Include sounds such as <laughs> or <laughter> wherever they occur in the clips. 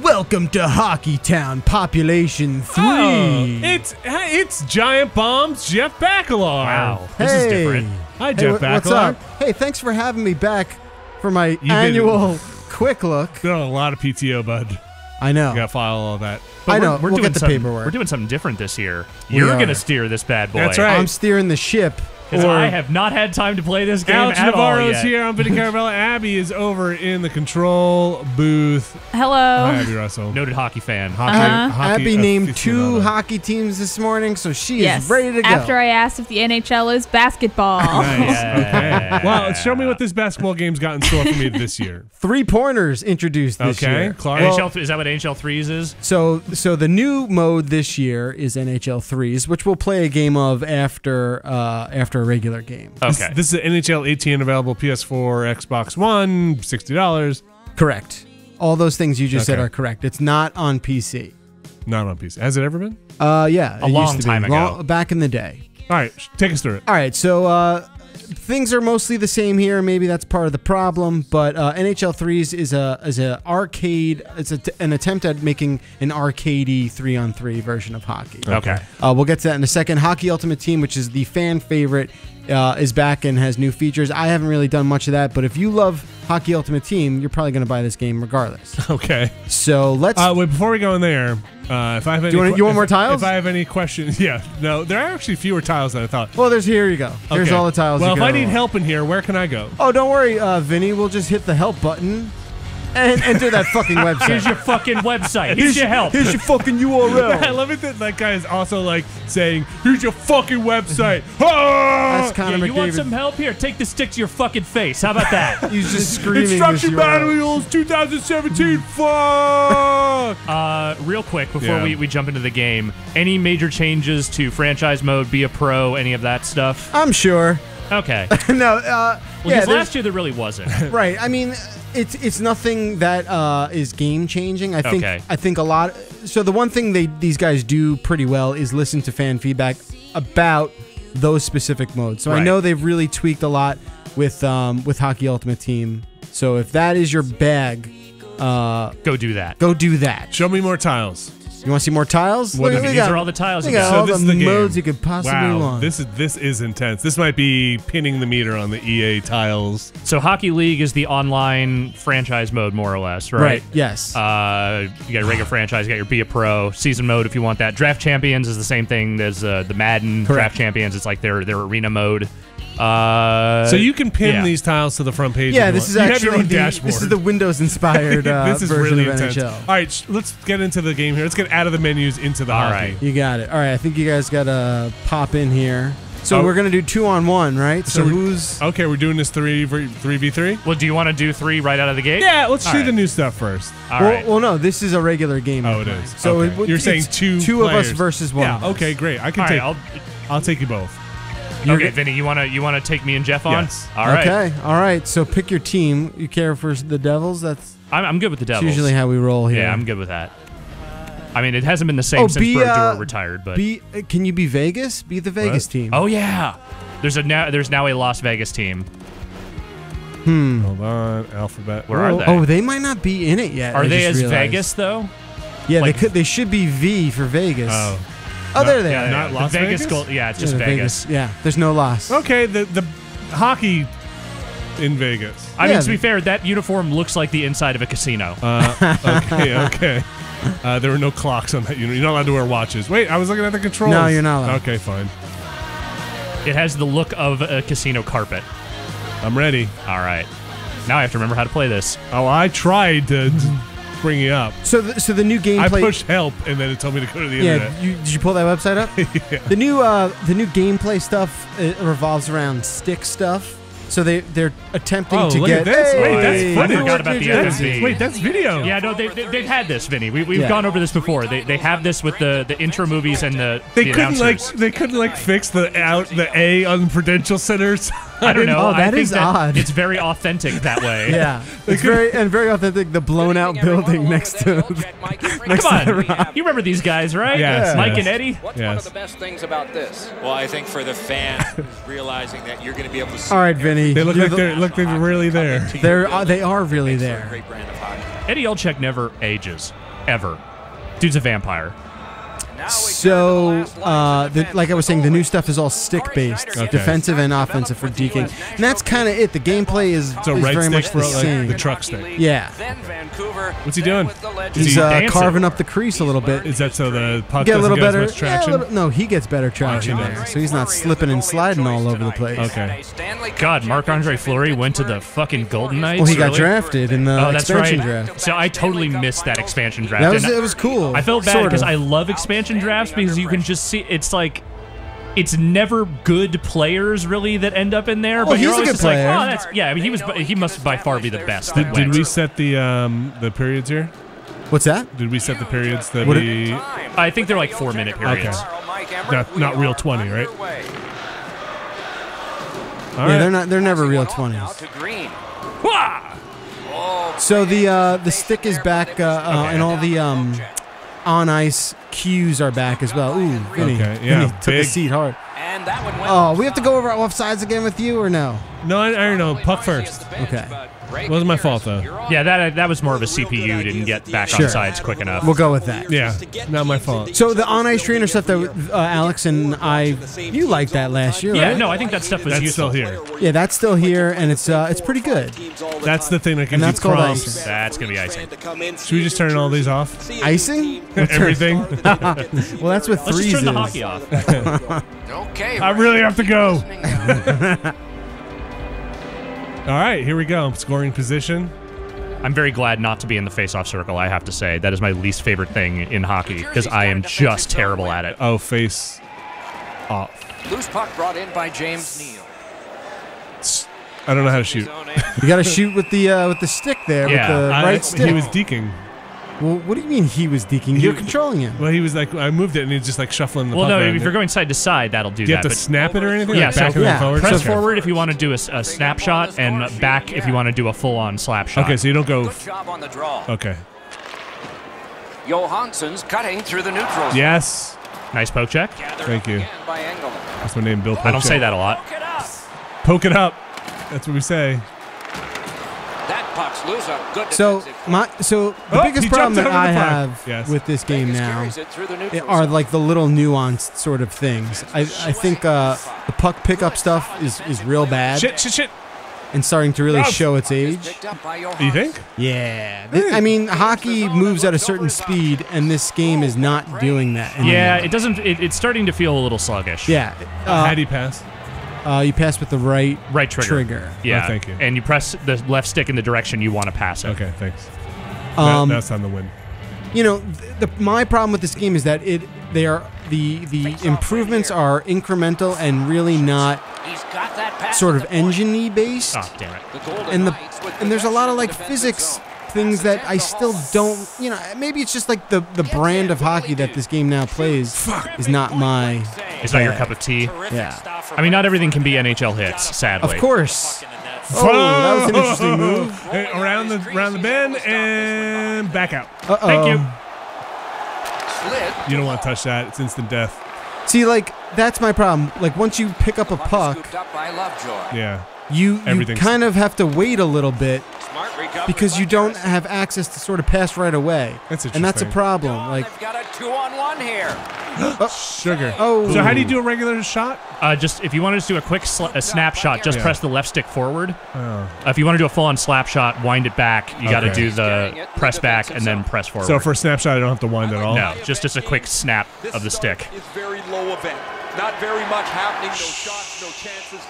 Welcome to Hockey Town, population oh, three. Oh, it's it's Giant Bombs Jeff Bakalar. Wow, hey. this is different. Hi, Hey, Jeff wh- what's up? Hey, thanks for having me back for my been- annual quick look. Been on a lot of PTO, bud. I know. You gotta file all that. I know. We're we'll doing get the something, paperwork. We're doing something different this year. We You're are. gonna steer this bad boy. That's right. I'm steering the ship. Because I have not had time to play this game Alex at all Navarro's yet. here. I'm Vinny Caravella. <laughs> Abby is over in the control booth. Hello. Hi, Abby Russell. Noted hockey fan. Hockey, Uh-huh. hockey Abby named two aficionado. hockey teams this morning, so she yes. is ready to go. After I asked if the NHL is basketball. <laughs> Nice. Yeah. Okay. Well, show me what this basketball game's got in store for me this year. <laughs> Three pointers introduced this Okay, year. Clark. Well, NHL, is that what NHL threes is? So, so the new mode this year is NHL threes, which we'll play a game of after uh, after a regular game. Okay. This, this is NHL 18 available PS4, Xbox One, sixty dollars. Correct. All those things you just said Okay. are correct. It's not on PC. Not on PC. Has it ever been? Uh, yeah, A it long used to be. time ago. Long- back in the day. All right, sh- take us through it. All right, so uh, things are mostly the same here. Maybe that's part of the problem, but uh, NHL threes is a is a arcade. It's a an attempt at making an arcadey three on three version of hockey. Okay. Uh, we'll get to that in a second. Hockey Ultimate Team, which is the fan favorite, uh, is back and has new features. I haven't really done much of that, but if you love Hockey Ultimate Team, you're probably going to buy this game regardless. <laughs> Okay. So let's. Uh, wait, before we go in there, uh, if I have any, you wanna- you want if- more tiles? If I have any questions, <laughs> yeah, no, there are actually fewer tiles than I thought. well, there's here you go. Here's Okay. all the tiles. Well, you if I need help in here, where can I go? Oh, don't worry, uh, Vinny. We'll just hit the help button and enter that <laughs> fucking website. Here's your fucking website. Here's your help. Here's your fucking URL. <laughs> I URL. love it that that guy is also like saying, "Here's your fucking website." <laughs> Ah! That's Connor Yeah, you want McDavid. some help? Here, take the stick to your fucking face. How about that? He's just screaming. Instruction manuals 2017. Fuck. uh, real quick before Yeah. we, we jump into the game, any major changes to franchise mode, be a pro, any of that stuff? I'm sure. Okay. no, uh, Well, yeah, there's- last year there really wasn't. right. I mean, it's it's nothing that uh, is game changing. I think Okay. I think a lot. So the one thing they these guys do pretty well is listen to fan feedback about those specific modes. So I know they've really tweaked a lot with um, with Hockey Ultimate Team. So if that is your bag, uh, Go do that. go do that. Show me more tiles. You want to see more tiles? What Look, is we? These got- are all the tiles we you got got. So all this the is the game. modes you could possibly Wow, want. this is this is intense. This might be pinning the meter on the EA tiles. So Hockey League is the online franchise mode, more or less, right? right. Yes. Uh, you got a regular franchise, you got your Be a Pro season mode if you want that. Draft Champions is the same thing as uh, the Madden Correct. Draft Champions. It's like their their arena mode. Uh, So you can pin yeah. these tiles to the front page. yeah, if you this want. is you have actually your own the, dashboard. this is the Windows inspired <laughs> uh, this is version really of intense. NHL. All right, sh- let's get into the game here. Let's get out of the menus into the All hockey. right. You got it. All right, I think you guys got to pop in here. So Oh. we're gonna do two on one, right? So, So who's? Okay, we're doing this three three v three. Well, do you want to do three right out of the gate? Yeah, let's All do right. the new stuff first. All well, right. well, no, this is a regular game. Oh, we're it playing. is. So Okay. it You're saying it's two two of us versus one. Yeah. of us. Okay, great. I can All right, take. I'll, I'll take you both. Okay, Vinny, you wanna you wanna take me and Jeff on? Yes. All right. Okay. All right. So pick your team. You care for the Devils? That's I'm, I'm good with the that's Devils. usually how we roll here. yeah, I'm good with that. I mean, it hasn't been the same Oh, since be, Bergera uh, retired, but Be uh, can you be Vegas? Be the Vegas What? team. oh yeah, there's a now there's now a Las Vegas team. Hmm. Hold on, alphabet. Where are oh, they? oh, they might not be in it yet. Are I they just as realized. Vegas though? Yeah, like- they could. They should be V for Vegas. Oh, Oh, there they Yeah, are. Not the Las Vegas. Vegas? Gold, yeah, it's just the Vegas. Yeah, there's no loss. okay. The the hockey in Vegas. I Yeah, mean, to be fair, that uniform looks like the inside of a casino. Uh, okay, <laughs> okay. Uh, there were no clocks on that unit. You're not allowed to wear watches. Wait, I was looking at the controls. No, you're not allowed. Okay, fine. it has the look of a casino carpet. I'm ready. All right, now I have to remember how to play this. Oh, I tried to to bring you up. So, the, so the new gameplay. I pushed help, and then it told me to go to the Yeah, internet. you, did you pull that website up? <laughs> The new uh, the new gameplay stuff uh, revolves around stick stuff. So they they're attempting Oh, to look get. at this. Wait, that's Hey, funny. I forgot about the you FMV. Wait, that's video. Yeah, no, they, they, they've had this, Vinny. We, we've Yeah. gone over this before. They, they have this with the, the intro movies and the They the couldn't like they couldn't like fix the out the A on Prudential Centers. <laughs> I don't <laughs> know. Oh, I that think is that odd. It's very authentic that way. <laughs> Yeah, it's very and very authentic. The blown out building <laughs> next to. next Come to that on, you remember these guys, right? Yes, Mike yes. and Eddie. What's one of the best things about this? Well, I think for the fan, realizing that you're going to be able to see All right, Vinny. They look like they're look they're really there. They're uh, they are really there. great brand of hockey. Eddie Olczyk never ages. ever. Dude's a vampire. So, uh, the, like I was saying, the new stuff is all stick based, Okay. defensive and offensive for deking, and that's kind of it. The gameplay is, So is right very stick much for the like same. the truck stick. Yeah. What's he doing? He's he uh, carving up the crease a little bit. Is that so the puck Get a little get better. as much yeah, traction? little- no, he gets better traction does. there, so he's not slipping and sliding all over the place. Okay. God, Marc Andre Fleury went to the fucking Golden Knights. Well, he got really? drafted in the Oh, that's expansion right. draft. So I totally missed that expansion draft. That was it. Was cool. I felt bad because. I love expansion drafts because you can just see it's like it's never good players really that end up in there. Well, but you're he's a good just like, player. oh, that's yeah. I mean, he was he must by far be the best. Did, did we set the um the periods here? What's that? Did we set the periods that What we I think they're like four minute periods. Not- not real 20, right? All yeah, right. they're not. They're never real twenties. So the uh, the stick is back, uh, uh, and all the um, on ice cues are back as well. Ooh, Vinny, Okay, yeah, Vinny took a seat hard. And that one went Oh, we have to go over offsides again with you or no? No, I, I don't know. Puck first. Okay, Wasn't my fault though. Yeah, that that was more of a CPU. Didn't get back Sure. on sides quick enough. we'll go with that. Yeah, not my fault. So the on ice trainer stuff that uh, Alex and I, you liked that last year, yeah, right? no, I think that stuff was That's useful. still here. Yeah, that's still here, and it's uh, it's pretty good. That's the thing that can and that's called prompts. icing. That's gonna be icing. Should we just turn all these off? <laughs> Icing? <laughs> Everything? <laughs> Well, that's what Let's just threes turn the hockey off. Okay. I really have to go. All right, here we go. Scoring position. I'm very glad not to be in the face-off circle. I have to say that is my least favorite thing in hockey because I am just terrible at it. Oh, face off. Loose puck brought in by James Neal. I don't know how to shoot. You got to shoot with the uh, with the stick there, Yeah, with the I- right stick. He was deking. Well, what do you mean he was deking? You're controlling him. Well, he was like, I moved it and he's just like shuffling the Well, no, around. if you're going side to side, that'll do you that. have to but snap it or anything? Yeah, like so- and yeah, forward? press Okay. forward if you want to do a snapshot, and back if you want to do a full-on slap shot. Okay, so you don't go. Good job on the draw. Okay. Johansson's cutting through the neutral. Yes. nice poke check. Thank you. By That's my name, Bill. I don't Pochek. say that a lot. Poke it up. Poke it up. That's what we say. That puck's loose. A good So my so the Oh, biggest problem that I have Yes. with this game Vegas now it through the neutral are like the little nuanced sort of things. I, I think uh, the puck pickup stuff is, is real bad Shit, shit, shit. and starting to really Yes. show its age. Picked You think? Yeah, Th- I mean hockey moves at a certain speed, and this game is not doing that. Anymore. Yeah, it doesn't. It, it's starting to feel a little sluggish. Yeah, How uh, do you pass? Uh, you pass with the right Right trigger. trigger. Yeah. Oh, thank you. And you press the left stick in the direction you want to pass it. Okay, thanks. Um, that, that's on the win. you know, th- the, my problem with this game is that it they are the the improvements are incremental and really not He's got that sort of the engine-y based. Oh, damn it. And the Knights and there's a lot of like possession in the physics zone. Things that I still don't you know maybe it's just like the the brand of hockey that this game now plays is not my It's not your cup of tea. yeah I mean, not everything can be NHL Hitz, sadly. of course oh that was an interesting move <laughs> around the around the bend and back out. uh Thank you. Slid. You don't want to touch that. It's instant death. see like that's my problem like once you pick up a puck Scooped up by Lovejoy. Yeah. You you kind of have to wait a little bit because you don't have access to sort of pass right away That's and that's a problem Oh, like they've got a two-on-one here. <gasps> Sugar. oh So how do you do a regular shot? Uh, just if you want to do a quick sl- a snapshot, just Yeah. press the left stick forward. Oh. Uh, if you want to do a full-on slap shot, wind it back. You got to do the press back and then press forward. So for a snapshot, I don't have to wind at all. no, just just a quick snap This of the stick. is very low event. Not very much happening. No shots, no chances.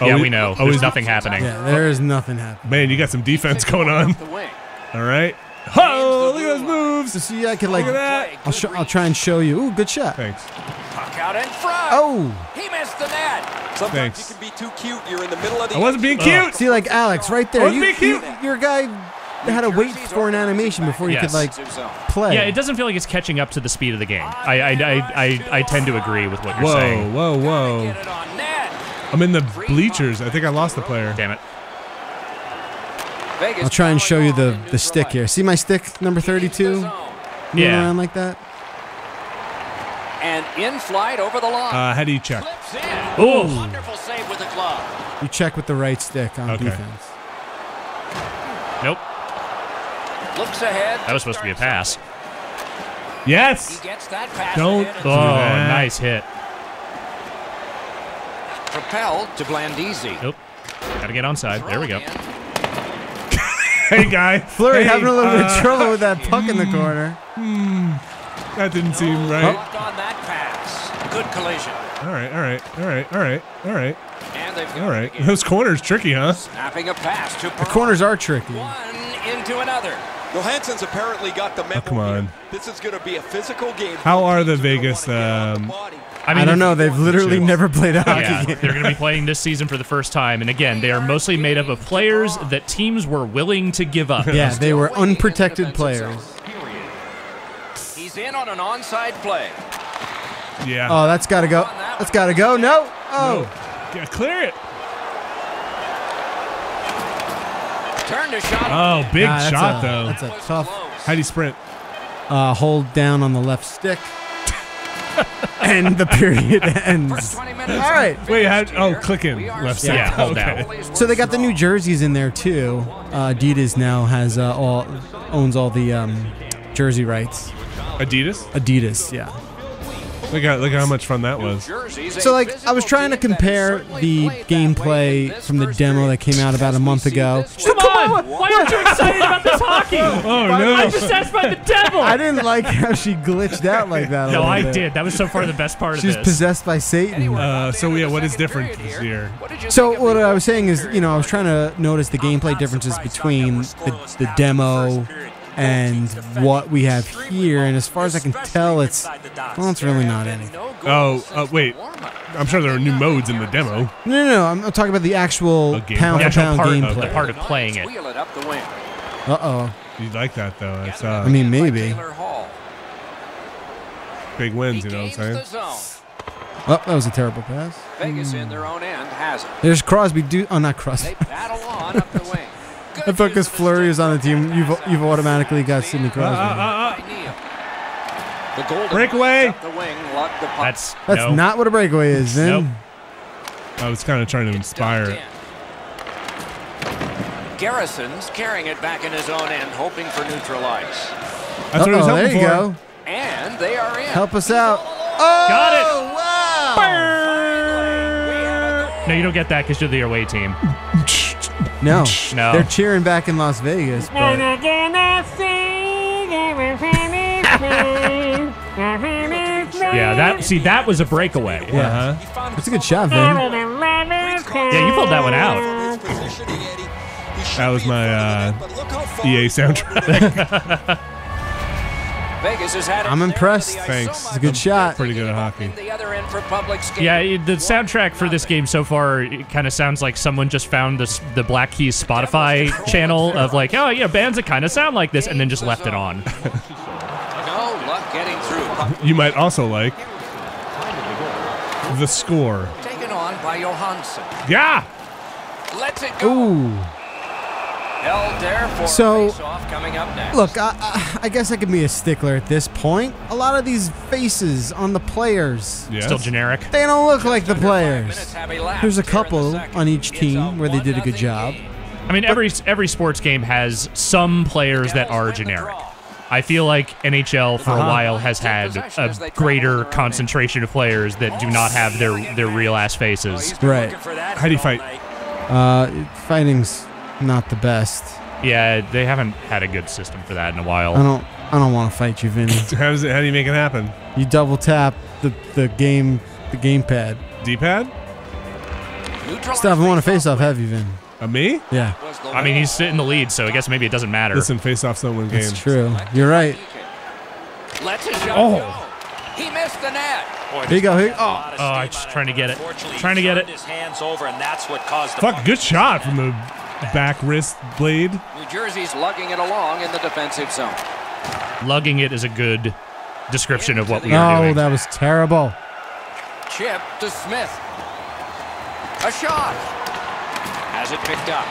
Yeah, Oh, we know. oh, There's nothing happening. yeah there is nothing happening Man, you got some defense going on. The wing. All right. Oh, look at those moves. so see I can like Look at that. I'll, show, I'll try and show you ooh good shot Thanks. Puck out in front. oh He missed the net. Sometimes Thanks. you can be too cute. You're in the middle of the. I wasn't being Oh. cute. See, like Alex, right there. Wasn't You, being cute. you- your guy had to wait for an animation before you Yes. could like play. Yeah, it doesn't feel like it's catching up to the speed of the game. I I, I, I, I tend to agree with what you're Whoa, saying. whoa, whoa. Get it on net. I'm in the bleachers. I think I lost the player. Damn it. I'll try and show you the the stick here. See my stick number 32? Yeah. around like that. And in flight over the line. Uh, how do you check? Slips in. Ooh. Wonderful save with the glove. You check with the right stick on Okay. defense. Nope. Looks ahead. That was supposed to be a pass. Yes. He gets that pass Don't ahead do Oh, that. nice hit. Propelled to Blandisi. Nope. Gotta get onside. There we go. <laughs> Hey, guy. Fleury hey, having a little bit uh, of trouble with that puck in the corner. Hmm. That didn't seem right. Blocked on that pass. Good collision. All right, all right, all right, all right, all right, And they've got all it right. again. Those corners tricky, huh? Snapping a pass to The corners are tricky. One into another. Johansson's apparently got the memo. come on. here. This is going to be a physical game. How are the Vegas, wanna get on the um, body. I, don't know. They've literally Chips. never played a hockey Yeah, game. they're going to be playing this season for the first time. And again, they are mostly made up of players that teams were willing to give up. Yeah, they were Still waiting in the unprotected players. He's in on an onside play. Yeah. Oh, that's got to go. That's got to go. No. Oh. Yeah, clear it. Turn to shot. Oh, big Nah, shot a- though. That's a tough close. How'd he sprint? uh, hold down on the left stick. And the period <laughs> ends. 20 minutes All right. Wait, how- oh, here. click in, left side. Yeah, hold Okay. down. So they got the new jerseys in there too. Uh, Adidas now has uh, all owns all the um, jersey rights. Adidas. Adidas, yeah. Look at look at how much fun that was. So like I was trying to compare the played that way gameplay from the demo that came out about a month ago. this Come on! Why aren't you excited about this hockey? <laughs> Oh I'm no! possessed by the devil. I didn't like how she glitched out like that. no, I bit. did. That was so far the best part She's of this. She's possessed by Satan. Uh, so yeah, what is different this year? What did you So what I was saying is, you know, I was trying to notice the gameplay differences between the, the demo and what we have here, and as far as I can tell, it's well, it's really not anything. Oh, uh, wait. I'm sure there are new modes in the demo. No, no, no. I'm, I'm talking about the actual A pound for pound part, gameplay. the part of playing it. Wheel it up the wing. Uh oh. You like that though? It's uh, I mean, maybe. Big wins. You know what I'm saying? Oh, that was a terrible pass. Vegas in their own end has it. There's Crosby. Do oh, not Crosby. They battle on up the <laughs> wing. I thought because Fleury is on the team, you've you've automatically got Sidney Uh, Crosby. uh, uh, By Neal. The golden Breakaway. Knights up the wing, lugged the puck. That's That's no. not what a breakaway is, then. Nope. I was kind of trying to inspire it. Garrison's carrying it back in his own end, hoping for neutral ice. That's what I was Uh-oh, there hoping you for. go. And they are in. Help us out. Oh, Got it. Wow. No, you don't get that because you're the away team. No, No. they're cheering back in Las Vegas. But Yeah, that see that was a breakaway. yeah, Uh-huh. that's a good shot, Vin. Yeah, you pulled that one out. That was my uh, EA soundtrack. <laughs> <laughs> I'm impressed. to the ice Thanks. It's a much good that shot. Pretty good at hockey. opened The other end for public skating. Yeah, the soundtrack for this game so far it kind of sounds like someone just found this the Black Keys Spotify <laughs> channel of like, oh yeah, bands that kind of sound like this, and then just left it on. No luck getting through. You might also like the score. taken on by Johansson. Yeah. Lets it go. Ooh. Held there for So, face-off coming up next. Look, I, I, I guess I can be a stickler at this point. A lot of these faces on the players, Yes. Still generic. they don't look like the players. minutes have elapsed There's a here the couple on each team where they did a good job. game. I mean, every every sports game has some players that are Devils win the generic. I feel like NHL for a Uh-huh. while has had a greater concentration of players that do not have their their real ass faces. Right. looking for that How do you fight? Uh, fighting's not the best. Yeah, they haven't had a good system for that in a while. I don't. I don't want to fight you, Vinny. <laughs> How does it? How do you make it happen? You double tap the the game the gamepad. D-pad? Neutral Still haven't won a face off, have you, Vin? A me? Yeah, I mean, he's sitting in the lead, so I guess maybe it doesn't matter. Listen, face-offs don't win games. that's true. You're right. Let's a Oh. go. He missed the net. Here you go. Here. Oh, Oh, I'm just trying to get it. Trying to get it. His hands over, and that's what caused the Fuck, good shot from the back wrist blade. New Jersey's lugging it along in the defensive zone. Lugging it is a good description of what we are no, doing. that was terrible. Chip to Smith. A shot. Has it picked up.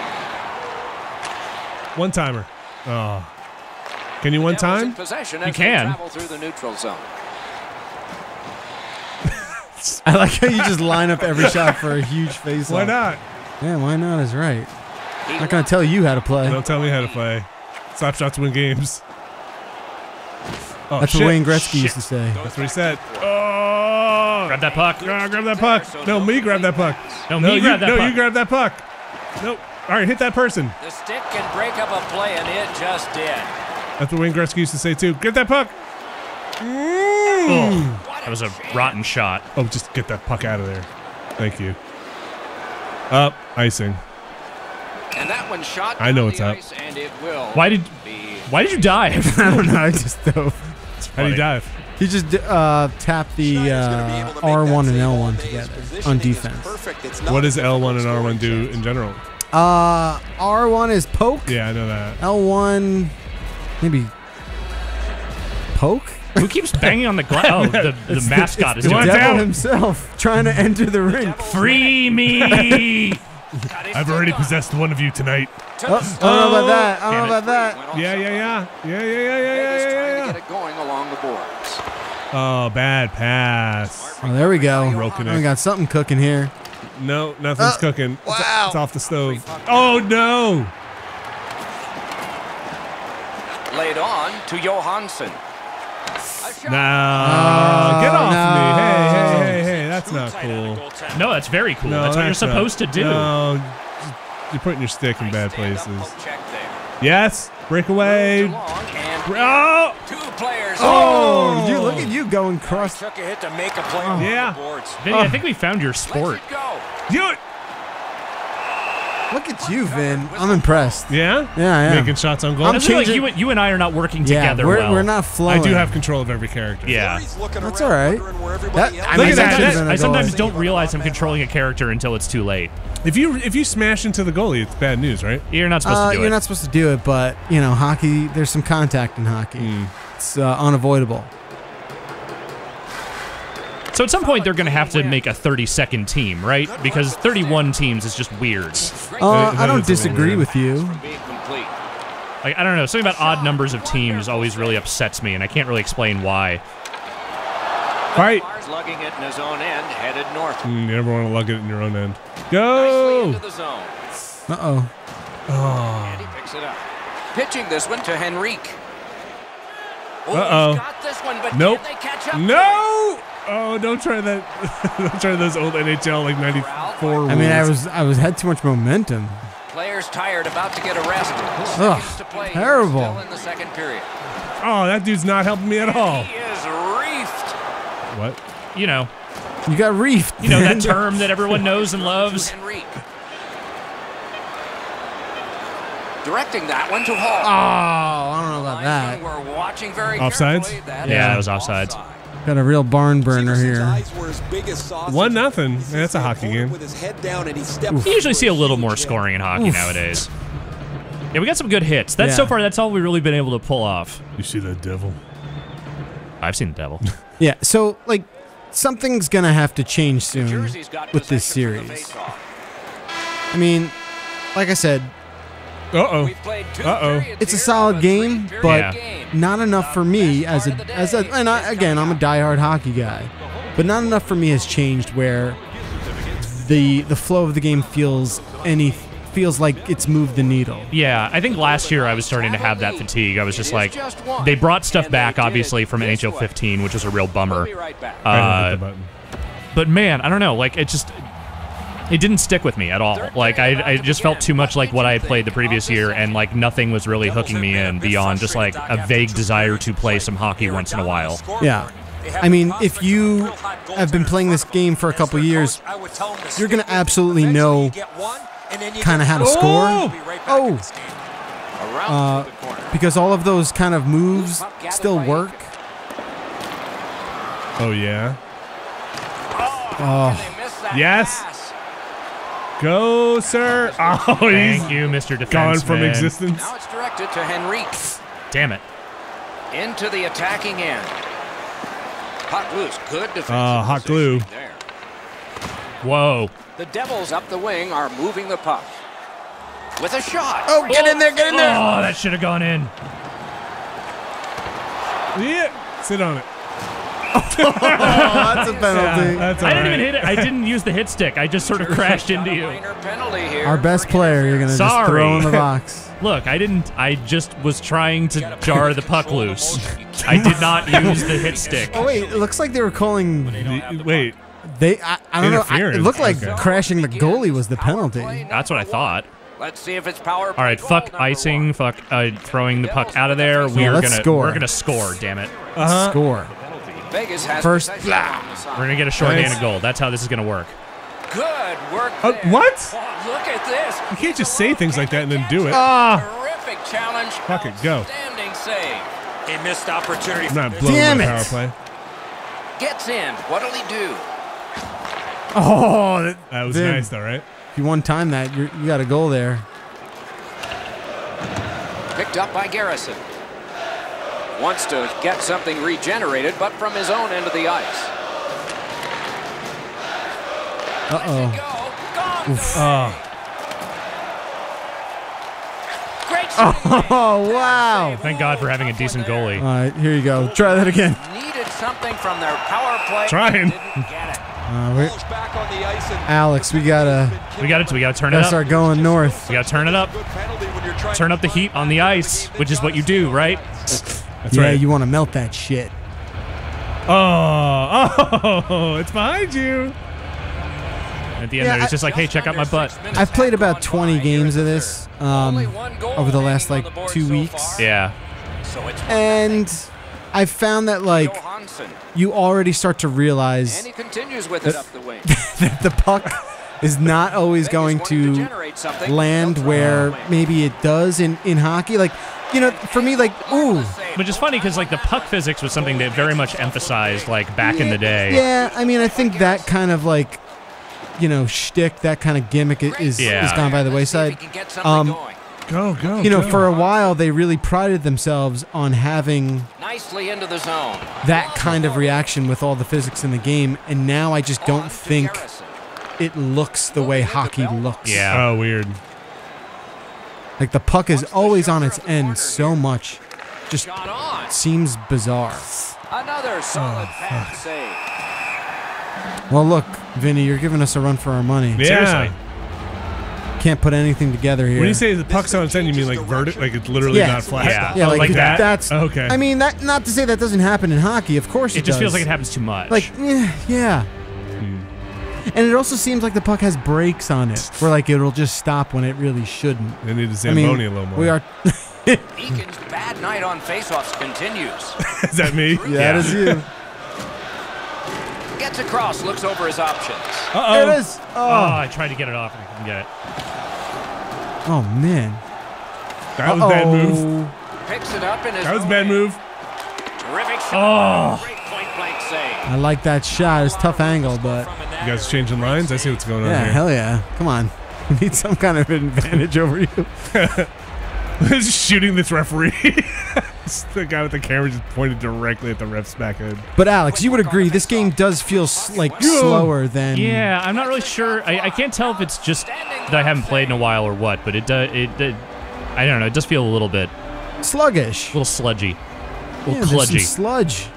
One timer. Oh. Can you one time? possession You as they can. travel through the neutral zone. <laughs> I like how you just line up every shot for a huge face Why not? Yeah, why not is right. He I'm not gonna tell you how to play. Don't tell me how to play. Slap shots win games. Oh, That's shit. what Wayne Gretzky used to say. That's what he said. Oh! Grab that puck. Ah, grab that puck. No, me grab that puck. No, me you, grab that no, puck. No, you grab that puck. Nope. All right, hit that person. The stick can break up a play, and it just did. That's what Wayne Gretzky used to say too. Get that puck. Oh, that was a rotten shot. Oh, just get that puck out of there. Thank you. Up, icing. And that one shot. I know down what's up. And it will Why did Why did you dive? <laughs> I don't know. I just dove. How do you dive? He just uh, tapped the uh, R1 and L1 together on defense. What does L1 and R1 do in general? Uh, R1 is poke. Yeah, I know that. L1, maybe poke. Who keeps <laughs> banging on the glass? Oh, the, the mascot is the doing it. devil himself trying to enter the ring. Free me! <laughs> I've already possessed one of you tonight. Oh, I don't know about that. I don't Damn know it. about that. Yeah, yeah, yeah. Yeah, yeah, yeah, yeah, yeah, yeah, yeah. get it going along the boards. Oh, bad pass. Oh, there we go. Broken We got something cooking here. No, nothing's Uh, cooking. It's- wow. It's, off the stove. Oh, no. Laid on to Johansson. No. Oh, Get off no. me. Hey, not cool. No, that's very cool. No, that's what you're not- supposed to do. No. You're putting your stick in bad places. Yes. Breakaway. Long Oh. two players. Oh, you look at you going cross. Took a hit to make a play Oh. Yeah. the boards. Vinny, I oh. think we found your Lets sport. it go. Do it. Look at you, Vin. I'm impressed. Yeah? Yeah, I am. Making shots on goal. I'm I feel like changing- you, and- you and I are not working Yeah, together we're, well. we're not flowing. I do have control of every character. Yeah. That's all right. wondering where everybody That- I Look mean, at that that. should've That- been a I goal. sometimes don't realize I'm controlling a character until it's too late. If you if you smash into the goalie, it's bad news, right? You're not supposed Uh, to do you're it. not supposed to do it, but you know, hockey. There's some contact in hockey. Hmm. It's uh, unavoidable. So at some point they're going to have to make a 30 second team, right? Because 31 teams is just weird. Uh, I don't is a little disagree with you. Like I don't know, something about odd numbers of teams always really upsets me, and I can't really explain why. All right. Mars lugging it in his own end, headed north. Mm, you never want to lug it in your own end. Go. into the zone. Uh oh. And he picks it up. Pitching this one to Henrique. Oh, Uh-oh. got this one, but Nope. can they catch up? No. Oh, don't try that. <laughs> don't try those old NHL like '94 I mean, I was I was had too much momentum. Players tired, about to get arrested. Ugh, to play terrible. Still in the second period. Oh, that dude's not helping me at all. He is reefed. What? You know, You got reefed. you know that <laughs> term that everyone knows and loves. To Directing that one to Hall. Oh, I don't know about that. We're watching very Offsides? carefully. That Yeah, is it was offsides. offside. Got a real barn burner here. One nothing. Yeah, that's a hockey game. You usually see a little more scoring in hockey nowadays. Yeah, we got some good hits. That's so far. That's all we've really been able to pull off. You see that devil? I've seen the devil. <laughs> Yeah. So like, something's gonna have to change soon with this possession for the series. I mean, like I said, Uh oh. We've played two Uh-oh. it's a solid game, but Yeah. not enough for me as a Best part of as a. And I, again, I'm a coming diehard hockey guy, but not enough for me has changed where the the flow of the game feels any feels like it's moved the needle. Yeah, I think last year I was starting to have that fatigue. I was just like, they brought stuff back, obviously, from NHL 15, which is a real bummer. We'll be right back. I Uh, hit the button. But man, I don't know. Like it just, it didn't stick with me at all. Like I, I just felt too much like what I had played the previous year, and like nothing was really hooking me in beyond just like a vague desire to play some hockey once in a while. Yeah. I mean, if you have been playing this game for a couple years, you're gonna absolutely know kind of how to score. Oh, uh, to the corner. because all of those kind of moves still work. Oh yeah. Oh, They missed that Yes. Pass. Go, sir. <laughs> Oh, Thank you, Mr. Defenseman. gone from existence. Now it's directed to Henrique. Damn it. Into the attacking end. Hot glue's good defense. Uh, hot glue. there. Whoa. The Devils up the wing are moving the puck. With a shot. oh, get in there, get in there. Oh, that should have gone in. Yeah. Sit on it. Oh, that's a penalty. That's I all didn't even hit it. I didn't use the hit stick. I just sort of crashed into you. Minor penalty here. Our best player, you're gonna just throw in the box. <laughs> Look, I didn't. I just was trying to jar the puck loose. I did not use the hit stick. Oh wait, it looks like they were calling. The- Wait, They, I, I don't know. I, it looked like okay. crashing the goalie was the penalty. That's what I thought. Let's see if it's power. All right, fuck icing, fuck uh, throwing the puck out of there. Yeah, We're let's gonna score. we're gonna score. Damn it, uh-huh. Score. Vegas has First- possession on the side. we're gonna get a shorthanded Nice. goal. That's how this is gonna work. Good work. Uh, what? Oh, look at this. You can't just say things like that and then do it. Ah. Terrific challenge. Fuck it, go. Standing save. A missed opportunity. I'm not blowing Damn my power play. Gets in. What'll he do? Oh, that, That was Vin, nice, though, right? If you one time that, you're, you got a goal there. Picked up by Garrison. Wants to get something regenerated, but from his own end of the ice. Uh oh. Go. Gone. Oh, Great. Oh <laughs> wow. Thank God for having a decent goalie. All right, here you go. Try that again. Needed something from their power play. Trying. Didn't get it. Uh, we Goes back on the ice and Alex, we gotta We got to We got to turn it up. start going north. We got to turn it up. good penalty when you're trying Turn up the heat on the ice, which is what you do, right? <laughs> that's yeah, right. you want to melt that shit. oh, <laughs> oh, it's behind you. At the end, Yeah, there, it's I- just like, hey, check out my butt. I've played about 20 games of this um, Only one goal over the last like the two so weeks, far. Yeah. So it's and I've found that like Johansson. you already start to realize And he continues with it up the wing. <laughs> that the puck is not <laughs> always Vegas going wanting to land where maybe it does in in hockey. Like you know, for me, like ooh. Which is funny because like the puck physics was something they very much emphasized like back in the day. Yeah, I mean, I think that kind of like, you know, shtick, that kind of gimmick is Yeah. is gone by the Let's see if wayside. he can get something Um. Go, go. You know, go. for a while they really prided themselves on having Nicely into the zone. that kind of reaction with all the physics in the game, and now I just don't think it looks the way hockey looks. Yeah. Oh, weird. Like the puck is always on its end so much, just seems bizarre. Another solid Oh, pad save. Well, look, Vinny, you're giving us a run for our money. Yeah. Seriously. Can't put anything together here. When you say the puck's on its end, you mean like vertic, like it's literally Yeah. not flat. Yeah. yeah, like, like that? That's Okay. I mean, that not to say that doesn't happen in hockey. Of course, it, It just feels like it happens too much. Like, eh, yeah. And it also seems like the puck has brakes on it, where like it'll just stop when it really shouldn't. They need to I mean, Zamboni a little more. we are. <laughs> Eakin's bad night on faceoffs continues. <laughs> Is that me? Yeah, that is you. <laughs> Gets across, looks over his options. Uh There it oh. is. oh, Oh, I tried to get it off and I couldn't get it. oh man. That was a bad move. Picks it up in his That was a bad move. Terrific shot. Great point blank save. I like that shot. It's a tough angle, but You guys changing lines? I see what's going on yeah, here. hell yeah. Come on. <laughs> We need some kind of advantage over you. <laughs> Just shooting this referee. <laughs> The guy with the camera just pointed directly at the ref's back end. But Alex, you would agree this game does feel like slower than. Yeah, I'm not really sure. I, I can't tell if it's just that I haven't played in a while or what, but it does. It, it, I don't know. It does feel a little bit, Sluggish. a little sludgy, a Yeah, little there's some sludge.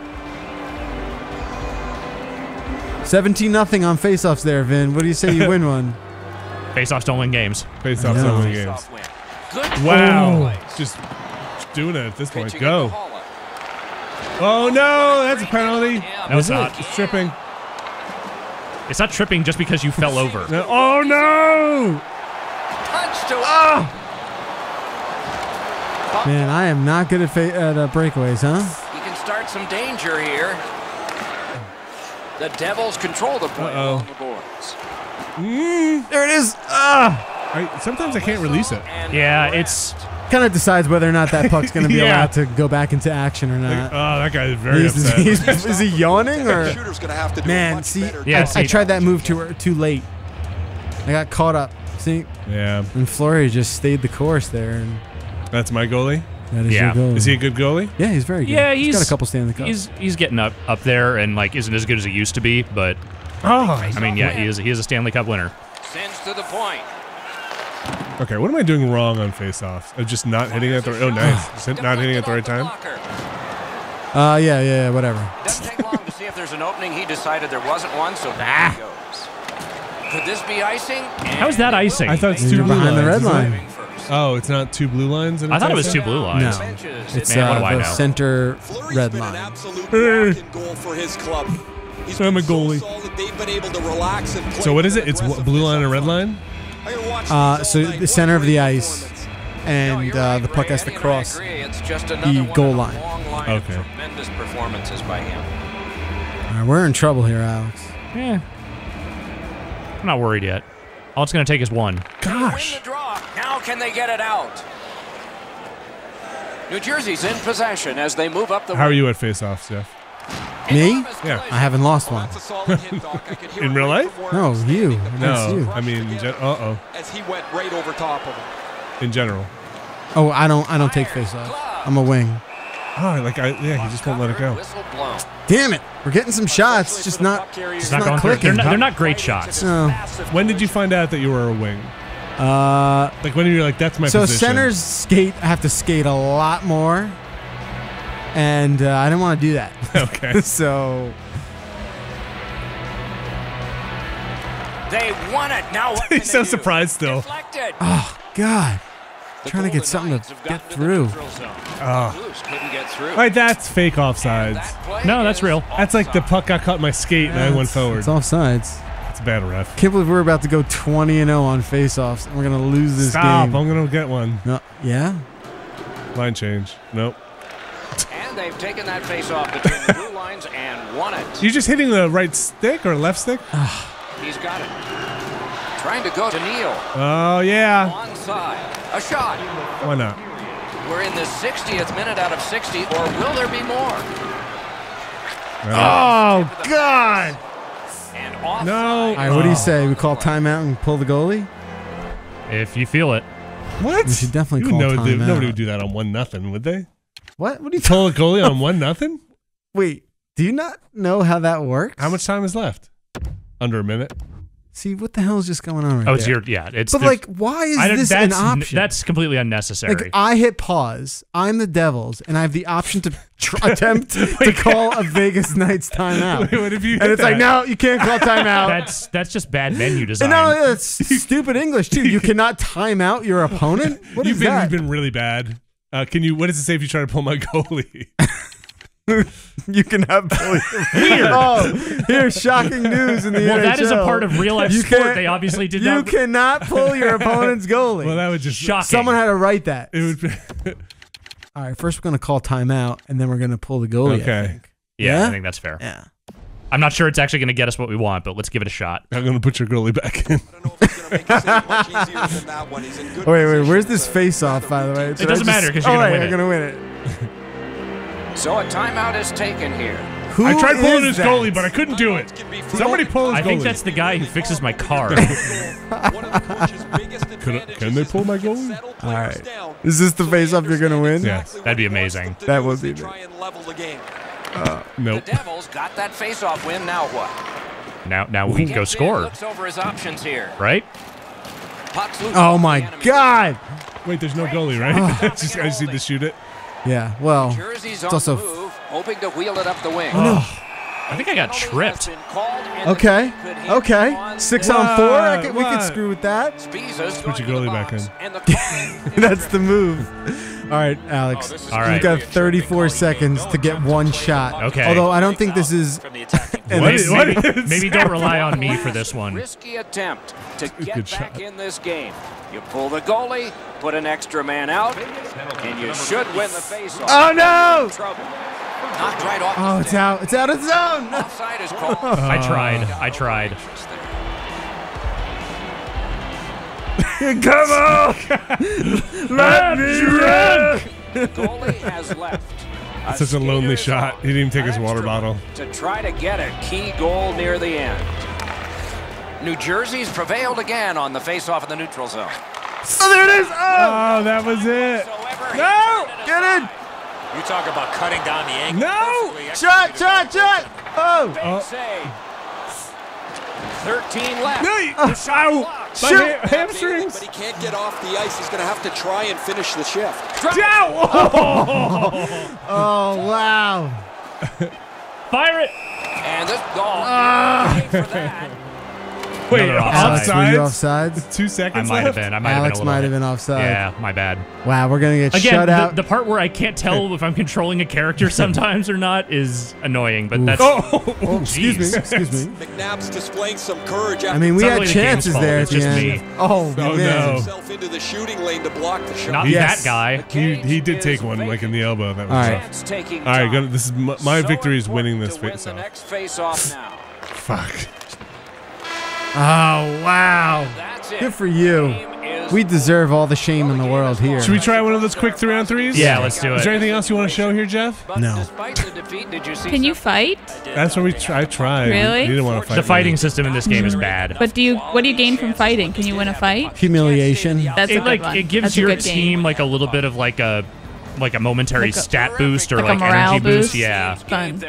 17 nothing on faceoffs there, Vin. What do you say you win <laughs> one? Face-offs don't win games. Faceoffs don't win games. Faceoff win. Good Wow. play. Just doing it at this point. Pitching Go. Oh no, that's a penalty. Yeah, No, it's not. It's tripping. It's not tripping just because you fell over. <laughs> Oh no! punch to Man, I am not good at, fa- at uh, breakaways, huh? He can start some danger here. The Devils control the play Uh-oh. along the boards. There it is. Ah! I, sometimes I can't release it. Yeah, it's Kind of decides whether or not that puck's going to be <laughs> Yeah. allowed to go back into action or Like, not. oh, that guy is very He's- upset. he's- <laughs> is he yawning or? shooter's gonna have to do a Man, see, Yeah, I, see- I tried that move too too late. I got caught up. See, yeah, and Fleury just stayed the course there, and that's my goalie. That is Yeah. your goal. Is he a good goalie? Yeah, he's very good. yeah. He's got a couple Stanley Cups. He's he's getting up up there and like isn't as good as he used to be, but Oh, I mean, yeah, he is he is a Stanley Cup winner. Sends to the point. okay. What am I doing wrong on face-offs? Of just not hitting it at the oh nice, Just hit- not hitting it at the right time. Blocker. Uh, yeah, yeah, yeah, whatever. Doesn't take long to See if there's an opening. He decided there wasn't one, so back he goes. Could this be icing? How is that icing? I thought it's You're two blue behind the red line. Oh, it's not two blue lines. and I thought it was two blue lines. No. It's Man, what uh, do I the know? center Fleury's red been an line. absolute Hey. rock and goal for his club. He's I'm been a goalie. So solid, they've been able to relax and play So what is with it? It's aggressive blue line and face-off red line. I gotta watch Uh, this so all the. What center a of the ice performance. And uh, the puck has to Eddie and I cross. agree. It's just another the goal line. long Okay. Tremendous performances by him. All right, we're in trouble here, Alex. Yeah. I'm not worried yet. All it's going to take is one. Gosh. Win the draw. Now can they get it out? New Jersey's in possession as they move up the. How are you at face-offs, Jeff? Me? Yeah. I haven't lost one. that's a solid hit, Doc. I could <laughs> hear In real life? No, I was you. standing. That's No, you. I mean, in uh-oh. As he went right over top of him. In general. Oh, I don't. I don't take face off. I'm a wing. Oh, like I, yeah, he just won't let it go. Whistle blown. Damn it! We're getting some shots. Just not. It's not not going clicking. They're not, they're not great shots. No. When did you find out that you were a wing? Uh. Like when you're like, that's my So position. centers skate I have to skate a lot more, and uh, I didn't want to do that. <laughs> Okay. <laughs> so They won it. Now what? <laughs> He's so they do? surprised still. Deflected. oh god, The trying to get something to get gotten to through. Oh. Blues get through. All right, that's fake offsides. That No, that's is real. That's like the puck got caught in my skate and I went forward. It's offsides. It's a bad ref. Can't believe we're about to go 20 and 0 on faceoffs, and we're gonna lose this Stop! game. I'm gonna get one. No, yeah. Line change. Nope. And they've taken that face off between the blue lines and won it. You're just hitting the right stick or left stick? Ah. He's got it. Trying to go to Neal. Oh yeah. Onside. A shot. Why not? We're in the 60th minute out of 60, or will there be more? Oh God! And off. No. All right, what do you oh. say? We call timeout and pull the goalie? If you feel it. What? We should definitely You call know they- timeout. Nobody would do that on one nothing, would they? What? What are you Pull the goalie on <laughs> one nothing? Wait, do you not know how that works? How much time is left? Under a minute. See, what the hell is just going on right Oh, it's there? your yeah. It's But like, why is I this an option? That's completely unnecessary. like I hit pause. I'm the Devils, and I have the option to <laughs> tr- attempt to call a Vegas <laughs> Knights timeout. Wait, what if you and it's like, no, you can't call timeout. that's that's just bad menu <laughs> design. and that, it's stupid English too. You cannot time out your opponent. What is you've been that? you've been really bad. Uh, can you? What does it say if you try to pull my goalie? <laughs> you can have weird. <laughs> Oh, here's shocking news in the well, NHL. that is a part of real life You sport. can't- They obviously did You not. cannot pull your <laughs> opponent's goalie. well, that would just Shocking. Someone had to write that. It would. Be, All right, first we're gonna call timeout, and then we're gonna pull the goalie. I Okay. think. yeah, Yeah? I think that's fair. Yeah. I'm not sure it's actually going to get us what we want, but let's give it a shot. I'm gonna put your goalie back in. I don't know if it's gonna make his game much easier than that one. He's in good Oh, wait, wait. Where's this face off, by the way? Did I doesn't matter 'cause you're oh, gonna win I'm it. gonna win it. So a timeout is taken here. Who I tried pulling his that? goalie, but I couldn't do it. Somebody pull his I goalie. I think that's the guy who fixes my <laughs> car. One of the coach's biggest Can I- can they pull my goalie? settle All players right. down. Is this the So face they off you're gonna win? understand Yeah. exactly That'd be what he wants amazing. That would as they be try and level the game. Uh, uh, nope. The Devils got that face-off win. Now what? now, now we can go score, Looks over his options here. right? Puck's loose Oh my. God. Wait, there's no goalie, right? <laughs> just, I just need to shoot it. Yeah. Well, Jersey's it's also move, hoping to wheel it up the wing. Oh, no. I think I got tripped. been called, and the okay. puck could hit Okay. Six the- on four. I could, we What? could screw with that. Spiza's Put your goalie back in. And the <laughs> call is That's the move. All right, Alex. Oh, this is All You've got 34 seconds to get one shot. Okay. Although I don't think this is. From the <laughs> What Maybe, maybe, don't rely on me for this one. Risky attempt to get Good back shot. in this game. You pull the goalie, put an extra man out, and you should win the faceoff. Oh no! Knocked right off. Oh, it's out. It's out of zone. Offside is called. <laughs> I tried. I tried. <laughs> Come on! Let me run! Goalie has left. Such a lonely shot. He didn't even take his water bottle. To try to get a key goal near the end. New Jersey's prevailed again on the face-off in the neutral zone. Oh, there it is! Oh! Oh, that was it. No! turned it Get in! You talk about cutting down the angle. No! Perfectly Shot! executed. Shot! Shot! Oh! Big Oh. save. 13 left. No, Blocked. my Shoot. ha- But he can't get off the ice. He's going to have to try and finish the shift. Down. <laughs> Oh, wow. Fire it! And this goal. Ah. for that. Wait, Another Alex, offside. were you offsides? offsides? <laughs> Two I seconds might have left. been. I might have been Alex a might have been offside. Yeah, my bad. Wow, we're gonna get Again, shut the, out. the part where I can't tell if I'm controlling a character <laughs> sometimes or not is annoying, but that's. Oh, <laughs> oh, oh excuse me, excuse me. McNabb's displaying some courage I after mean, we had really the game's chances fault, there at it's the just end. me. Oh, Oh, man. no. into the shooting lane to block the shot. Not Yes. that guy. he, he did take one like in the elbow. That was All right. rough. Chance taking All right, this is my, my victory is winning this to face off. face-off now. Fuck. Oh, wow. Good for you. We deserve all the shame in the world here. Should we try one of those quick three on threes? Yeah, let's do it. Is there anything else you want to show here, Jeff? No. despite the defeat, did you see Can you fight? That's what we try. I tried. Really? You didn't want to fight. The me. fighting system in this game is bad. But do you? What do you gain from fighting? Can you win a fight? Humiliation. That's a good like one. it gives That's your good game. team like a little bit of like a like a momentary Like a- stat boost or like like, energy boost. boost? Yeah. Fun.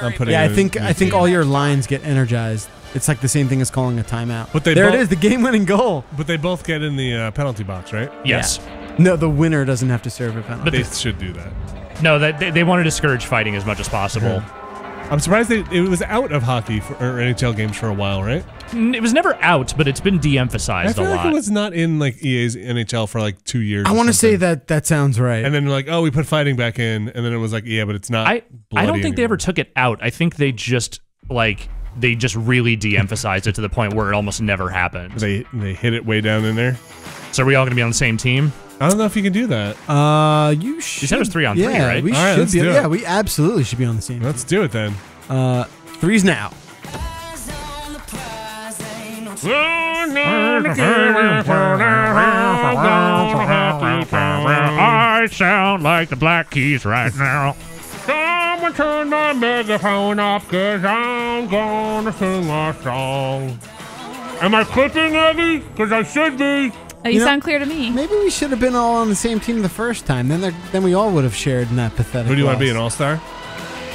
I'm putting Yeah, I think I think all your lines get energized. It's like the same thing as calling a timeout. But they there both- it is, the game-winning goal. But they both get in the uh, penalty box, right? Yes. No, the winner doesn't have to serve a penalty. But They should do that. No, that they, they want to discourage fighting as much as possible. I'm surprised they, it was out of hockey for, or NHL games for a while, right? N- It was never out, but it's been I de-emphasized a feel like lot. it was not in like EA's NHL for like two years. I want to say that that sounds right. And then like, oh, we put fighting back in, and then it was like, yeah, but it's not. I I bloody don't think they anymore. ever took it out. I think they just like they just really de-emphasized it to the point where it almost never happened. They they hit it way down in there. So are we all going to be on the same team? I don't know if you can do that. uh, you should. said it was three on three, right? We All right, should let's be. do it. Yeah, we absolutely should be on the same. Let's do it then. Uh, threes now. I sound like the Black Keys right now. Someone turn my megaphone off, cause I'm gonna sing a song. Am I clipping, Evie? Cause I should be. Oh, you, You know- sound clear to me. Maybe we should have been all on the same team the first time. Then there, then we all would have shared in that pathetic. Who do you want to be, an all star?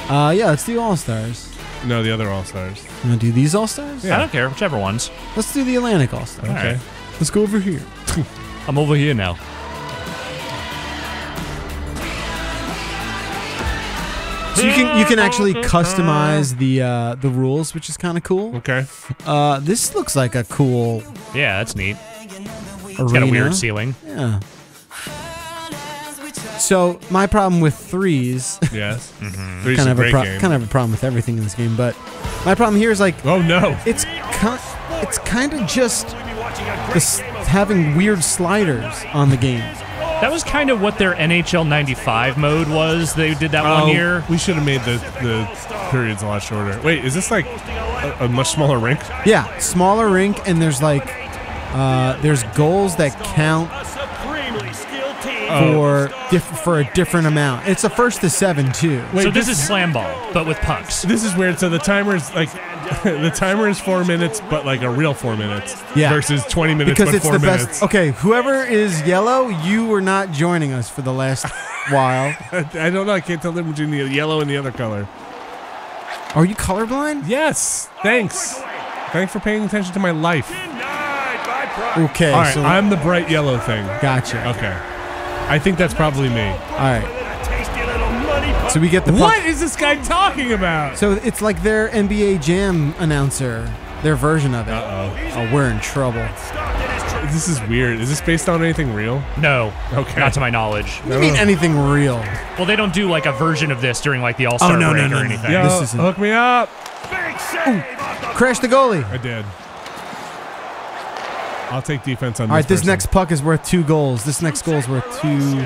Uh, yeah, let's do all stars. No, the other all stars. You want to do these all stars? Yeah, I don't care, whichever ones. Let's do the Atlantic all stars. Okay. right. Let's go over here. <laughs> I'm over here now. So you can you can actually customize the uh, the rules, which is kind of cool. Okay. Uh, this looks like a cool Yeah, that's neat. arena. It's got a weird ceiling. Yeah. So my problem with threes, <laughs> Yes. Mm-hmm. Three's kind of a great pro- game. kind of a problem with everything in this game, but my problem here is like oh no. it's it's kind of just having weird sliders on the game. That was kind of what their NHL 95 mode was. They did that Oh, one year. We should have made the the periods a lot shorter. Wait, is this like a, a much smaller rink? Yeah, smaller rink, and there's like uh, there's goals that count Oh. for diff- for a different amount. It's a first to seven too. Wait, so this, is slam ball, but with pucks. This is weird. So the timer is like <laughs> the timer is four minutes, but like a real four minutes. Yeah. Versus twenty minutes, because but it's four the minutes. best. Okay, whoever is yellow, you were not joining us for the last <laughs> while. I don't know. I can't tell the difference between the yellow and the other color. Are you colorblind? Yes. Thanks. Thanks for paying attention to my life. Okay, All right, so I'm the bright yellow thing. gotcha. Okay. I think that's probably me. All right. So we get the puck. What is this guy talking about? So it's like their NBA Jam announcer, their version of it. Uh Oh, we're in trouble. This is weird. Is this based on anything real? No, Okay. not to my knowledge. What do you mean anything real? Well, they don't do like a version of this during like the All Star Oh, no, break no, no, or no. anything. Yo, This isn't- hook me up. Crash the goalie. I did. I'll take defense on this. All right, this person. next puck is worth two goals. This next goal is worth two.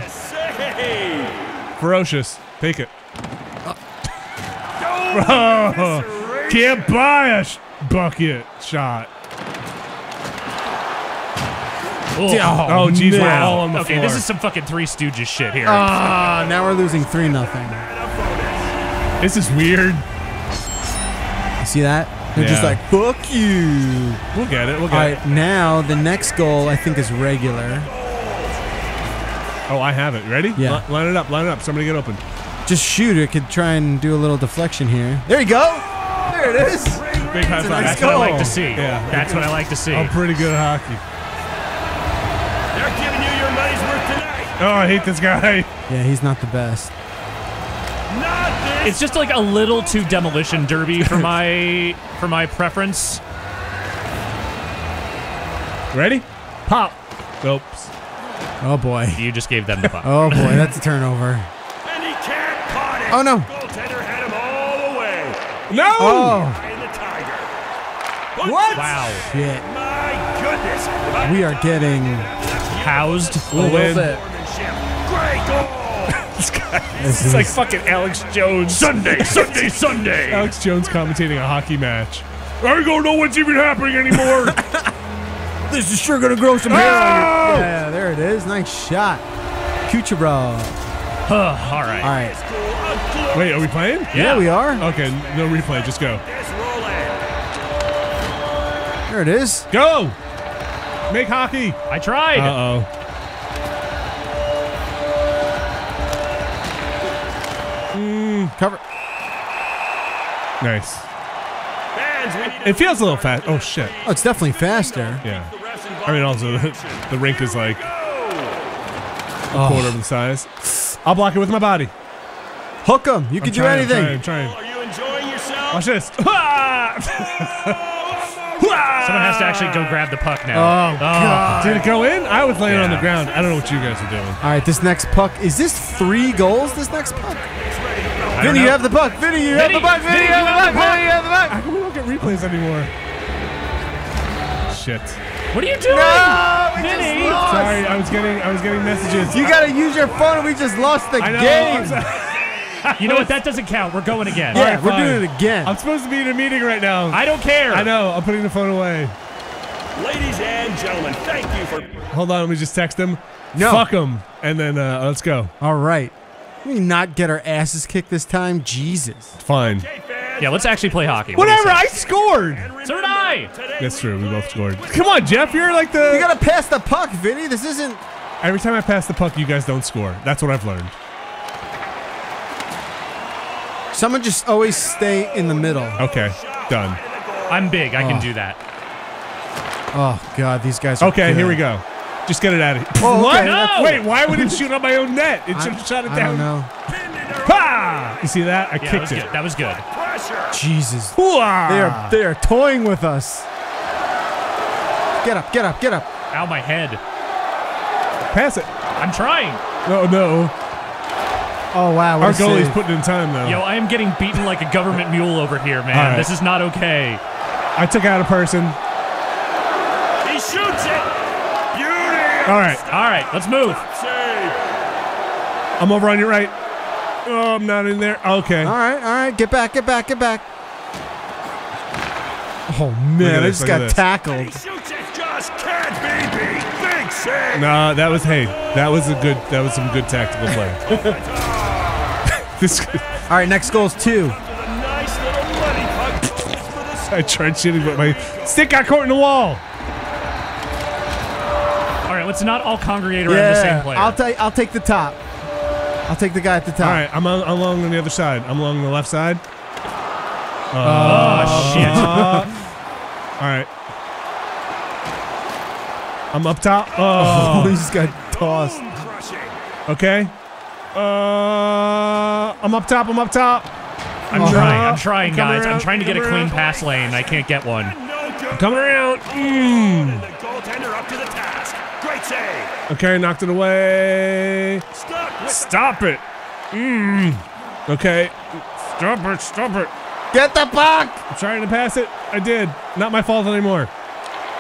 ferocious. Take it. Bro, <laughs> can't buy a sh- bucket shot. Oh, geez, we're no. all on the okay, floor. this is some fucking Three Stooges shit here. Ah, now we're losing three nothing. this is weird. You see that? They're just like fuck you. We'll get it. We'll All get right, now the next goal I think is regular. Oh, I have it. Ready? Yeah. Li- line it up. Line it up. Somebody get open. Just shoot. It could try and do a little deflection here. There you go. There it is. Big high five. nice That's what I like to see. Yeah. That's what I like to see. I'm pretty good at hockey. They're giving you your money's worth tonight. Oh, I hate this guy. Yeah, he's not the best. Not It's just like a little too demolition derby for <laughs> my for my preference. Ready? Pop. Oops. Oh boy. You just gave them the puck. Oh boy, that's a turnover. And he can't caught it. Oh no. Goaltender had him all the way. No! Oh And the Tiger. What? Wow. shit. My goodness. We are getting Housed. We'll win. Sportsmanship. Great goal. <laughs> This <laughs> is like fucking Alex Jones. Sunday, <laughs> Sunday, Sunday. Alex Jones commentating a hockey match. I don't know what's even happening anymore. This is sure gonna grow some hair on you. Oh! Yeah, there it is. Nice shot. Kucherov. Huh, All right. All right. Wait, are we playing? Yeah, we are. Okay, no replay. Just go. There it is. Go! Make hockey. I tried. Uh oh. Cover. Nice. It feels a little fast. Oh shit. Oh, it's definitely faster. Yeah. the refs involved. I mean, also the, the rink is like a quarter of the size. I'll block it with my body. Hook 'em. You I'm can do trying, I'm anything. trying, I'm trying. Are you enjoying yourself? Watch this. <laughs> <laughs> Someone has to actually go grab the puck now. Oh, oh, God. Did it go in? I was laying on the ground. I don't know what you guys are doing. All right, this next puck. Is this three goals? This next puck. Vinny, you have the puck. Vinny, you have the puck. Vinny, Vinny, you have the puck. Vinny, you have the puck. How come we don't get replays anymore? Shit. What are you doing? No, we Vinny. just lost. Sorry, I was getting I was getting messages. You gotta use your phone. We just lost the I know. game. <laughs> I'm, sorry. You know what? That doesn't count. We're going again. Yeah, Alright, we're fine. doing it again. I'm supposed to be in a meeting right now. I don't care. I know. I'm putting the phone away. Ladies and gentlemen, thank you for. Hold on. Let me just text him. No. Fuck him. And then uh, let's go. All right. Can we not get our asses kicked this time? Jesus. Fine. Yeah, let's actually play hockey. What Whatever. I scored. So did I. That's true. We both scored. Come on, Jeff. You're like the. You gotta pass the puck, Vinny. This isn't. Every time I pass the puck, you guys don't score. That's what I've learned. Someone just always stay in the middle. Okay. Done. I'm big. I can Oh. do that. Oh God, these guys. Are Okay. good. Here we go. Just get it out of here. Oh, okay, what? that's- No! Wait. Why would it shoot on my own net? It I- should have shot it I down. don't know. Ha! You see that? I Yeah, kicked was it. good. That was good. Pressure. Jesus. Hooah! They are they are toying with us. Get up, get up, get up. Ow, my head. Pass it. I'm trying. Oh, no, no. Oh wow, Our goalie's save. putting in time though. Yo, I am getting beaten like a government mule over here, man. All right. This is not okay. I took out a person. He shoots it. Beauty. All right. All right, let's move. Save. I'm over on your right. Oh, I'm not in there. Okay. All right, all right, get back, get back, get back. Oh man, at I just got tackled. He shoots it. Just can't be beat. Big save. No, that was hey, that was a good that was some good tactical play. <laughs> this All right, next goal's two. Nice little money puck. For the I tried shooting, but my stick got caught in the wall. All right, let's not all congregate around the same player. I'll take I'll take the top. I'll take the guy at the top. All right, I'm on, along on the other side. I'm along the left side. oh shit! <laughs> All right. I'm up top. Oh, Oh, <laughs> he just got tossed. okay. Uh, I'm up top. I'm up top. I'm trying. I'm trying, Come guys. I'm trying to get a clean around. pass lane. I can't get one. I'm Coming around. Mm. And the goaltender up to the task. Great save. Okay, knocked it away. Stop it. Mm. Okay. Stop it. Stop it. Get the puck. I'm trying to pass it. I did. Not my fault anymore.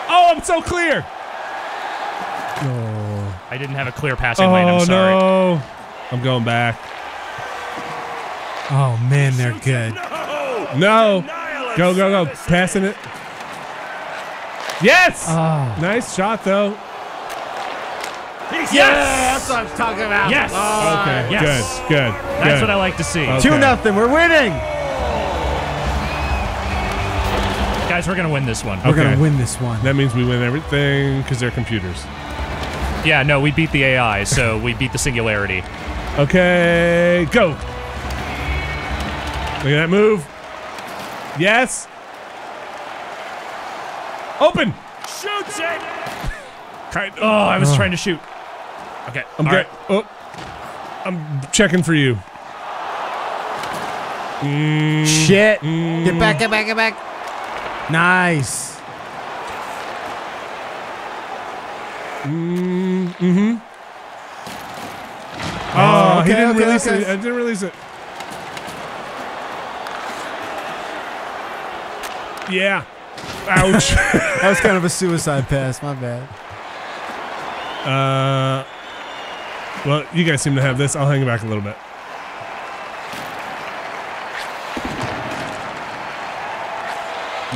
Oh, I'm so clear. I didn't have a clear passing lane. Oh I'm sorry. no. I'm going back. Oh man, they're good. No. No. Go, go, go. Passing it. Yes. Oh. Nice shot though. He's Yes! what I'm talking about. Yes. Ah, okay. yes. Good. Good. That's good. what I like to see. Okay. Two nothing. We're winning. Guys, we're gonna win this one. We're Okay. gonna win this one. That means we win everything because they're computers. Yeah, no, we beat the AI, so we beat the singularity. Okay, go. Look at that move. Yes. Open. Shoots it. Kind Oh, I was trying to shoot. Okay. I'm get, right. oh, I'm checking for you. Shit. Get back, get back, get back. Nice. Mm hmm. Oh, he okay, didn't okay, release okay. it. I didn't release it. Yeah. Ouch. <laughs> That was kind of a suicide pass. My bad. uh, well, you guys seem to have this. I'll hang it back a little bit.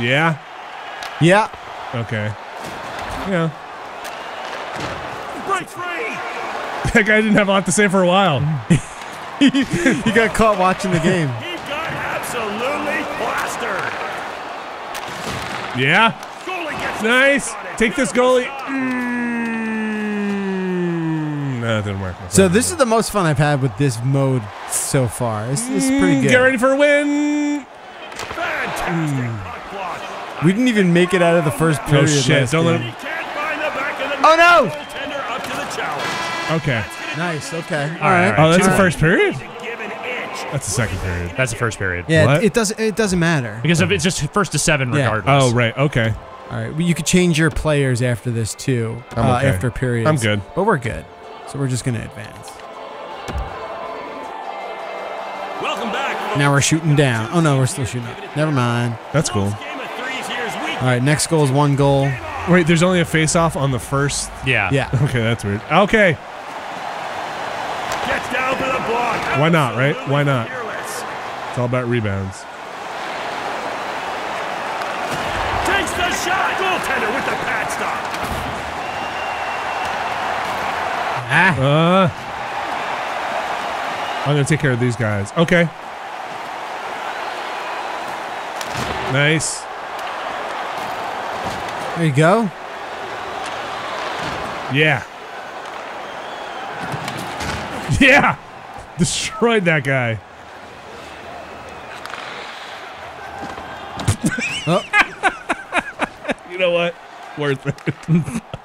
Yeah. Yeah. Okay. Yeah. Break free. That guy didn't have a lot to say for a while. <laughs> he got caught watching the game. He got absolutely plastered. Yeah. Nice. Take this goalie. Mm, no, that didn't work. So this is the most fun I've had with this mode so far. It's, this is pretty Mm, good. Get ready for a win. Fantastic puck. We didn't even make it out of the first period. Oh period. shit! Don't let him. He can't find the back of the Oh, no! Goaltender up to the challenge. Okay. Nice. Okay. All right, right. all right. Oh, that's the first period. Give an inch. That's the second period. That's the first period. Yeah. What? It, it doesn't. It doesn't matter. Because if it's just first to seven Yeah. regardless. Oh right. Okay. All right. Well, you could change your players after this too. I'm uh, okay. After periods. I'm good. But we're good. So we're just gonna advance. Welcome back. Now we're shooting down. Oh no, we're still shooting up. Never mind. That's cool. Game of threes here is weak. All right. Next goal is one goal. Wait, there's only a face-off on the first. Yeah. Yeah. <laughs> Okay, that's weird. Okay. Gets down to the block. Why not, right? Why not? Fearless. It's all about rebounds. Takes the shot. Goaltender with the pad stop. Ah. Uh. I'm gonna take care of these guys. Okay. Nice. There you go. Yeah. <laughs> Yeah. Destroyed that guy. Oh. <laughs> you know what? Worth it. <laughs>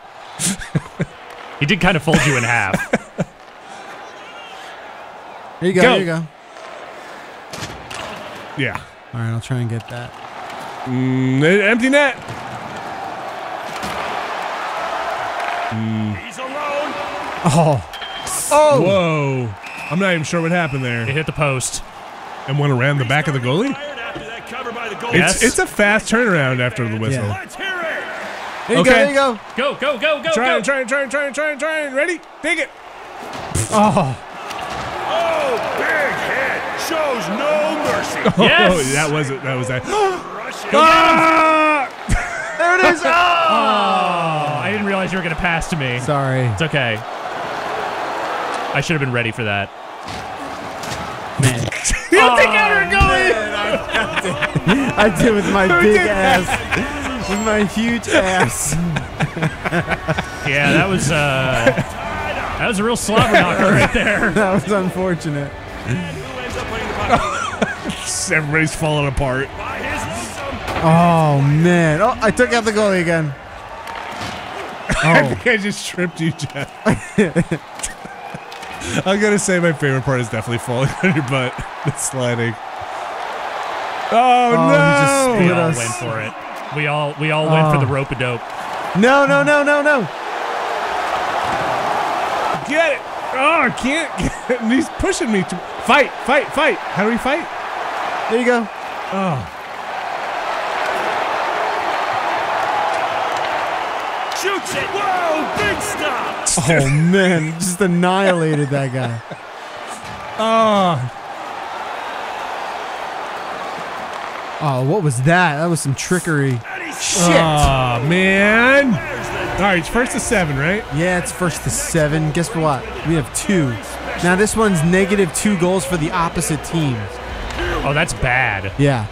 He did kind of fold you in half. There you go. Go. There you go. Yeah. All right. I'll try and get that. Mm, empty net. He's alone. Oh. Oh. Whoa. I'm not even sure what happened there. It hit the post. And went around the back of the goalie? Fired after that cover by the goalie. Yes. It's, it's a fast turnaround after the whistle. Yeah. Let's hear it. There you Okay. go. There you go. Go, go, go, go, Try go. and try and try and try and try and try and ready? Take it. Oh. Oh, big hit. Shows no mercy. <laughs> Yes. Oh, that was it. That was that. <gasps> Rushing. Ah! There it is. <laughs> Oh. Oh, I didn't realize you were going to pass to me. Sorry. It's okay. I should have been ready for that. Man. <laughs> You take out her goalie. I did with my Who big ass. With my huge ass. <laughs> Yeah, that was uh, that was a real slobber knocker right <laughs> there. That was unfortunate. Who ends up putting the puck Everybody's falling apart. by his lonesome? Oh man. Oh, I took out the goalie again. I Oh. think I just tripped you, Jeff. <laughs> I'm gonna say my favorite part is definitely falling <laughs> on your butt. The sliding. Oh, Oh, no! We all us. went for it. We all we all went for the Oh. rope a dope. No, no, no, no, no. Get it! Oh, I can't <laughs> get it. He's pushing me to fight, fight, fight. How do we fight? There you go. Oh, Shoots it. Whoa, big stop. Oh man, just annihilated that guy. oh. Oh, what was that? That was some trickery. Shit. Oh, man. All right, it's first to seven, right? Yeah, it's first to seven. Guess what? We have two. Now this one's negative two goals for the opposite team. Oh, that's bad. Yeah,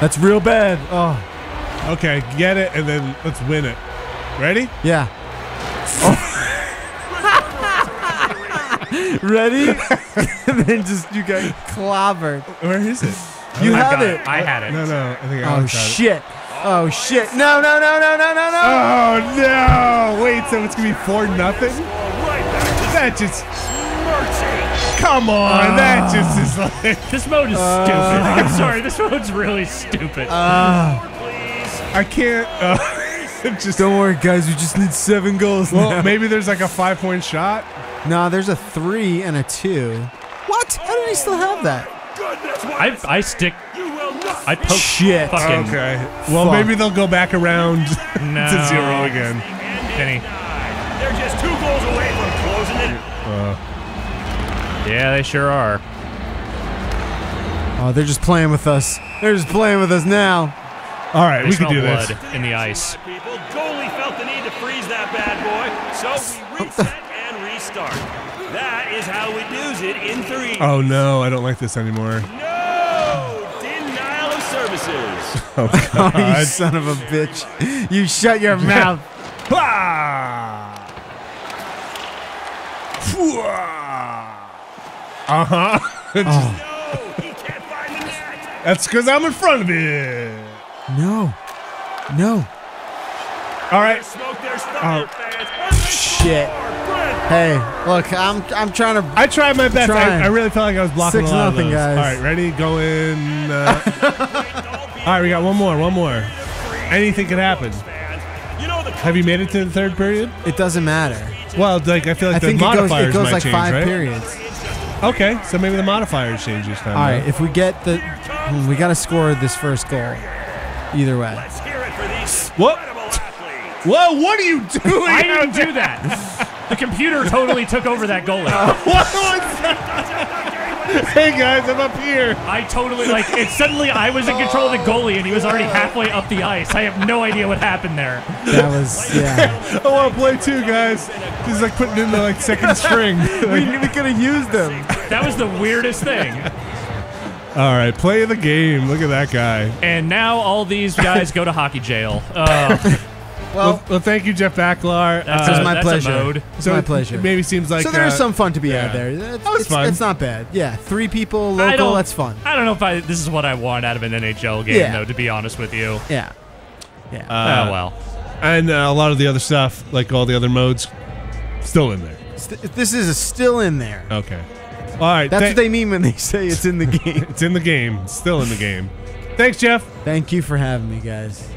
that's real bad. Oh, Okay, get it, and then let's win it. Ready? yeah. Oh. <laughs> Ready? <laughs> and then just you got clobbered. Where is it? You oh I have got it. I had it. No, no. I think I Oh almost shit. Oh shit. No, no, no, no, no, no, no. Oh no! Wait, so it's gonna be four nothing? right back to That just. Come on, uh. that just is like This mode is stupid. Uh. <laughs> I'm sorry. This mode's really stupid. Uh. I can't. Uh, it <laughs> just Don't worry, guys. We just need seven goals well, now. maybe there's like a five point shot. Nah, there's a three and a two. What? How did he still have that? I I stick. You will not. I poke. Shit. Fucking Okay. Well, Fuck. maybe they'll go back around <laughs> no. to zero again. Penny. They're just two goals away from closing it. Uh. Yeah, they sure are. Oh, they're just playing with us. They're just playing with us now. All right, They we can do blood this. in the ice. People, goalie felt the need to freeze that bad boy, so we reset and restart. That is how we do's it in three. Oh no, I don't like this anymore. No denial of services. <laughs> Oh, <laughs> you son of a bitch. You shut your mouth. Uh huh. <laughs> no, he can't find the net. That's because I'm in front of it. No. No. All right. Smoke their stuff, Oh. fans. And they Shit. Hey, look, I'm I'm trying to. I tried my best. I, I really felt like I was blocking Six a lot nothing, of those. guys. All right, ready? Go in. Uh, <laughs> all right, we got one more. One more. Anything could happen. Fans, you know the Have you made it to the third period? It doesn't matter. Well, like I feel like I the think it goes. modifiers It goes might like change, five right? periods. Okay, so maybe the modifiers change this time. All huh? right, if we get the, hmm, we got to score this first goal. Either way. Let's hear it for these What? Whoa! What are you doing? I didn't do that. The computer totally took over that goalie. <laughs> What was that? hey guys, I'm up here. I totally like it. Suddenly, I was in control of the goalie, and he was already halfway up the ice. I have no idea what happened there. That was yeah. <laughs> I want to play too, guys. This is like putting in the like second <laughs> string. we we could have used them. That was the weirdest thing. All right, play the game. Look at that guy. And now all these guys go to hockey jail. Uh, <laughs> Well, Well, well, thank you, Jeff Bakalar. that's, Uh, a, my that's pleasure. a mode. it's so my pleasure. It maybe seems like so there's uh, some fun to be yeah. had there. It's, That was it's, fun. it's not bad. Yeah, three people I local. don't- That's fun. I don't know if I. This is what I want out of an NHL game, Yeah. though. To be honest with you. Yeah. Yeah. Uh, oh well. and uh, a lot of the other stuff, like all the other modes, still in there. St- this is still in there. Okay. All right. That's tha- what they mean when they say it's in the <laughs> game. It's in the game. It's still in the game. Thanks, Jeff. Thank you for having me, guys.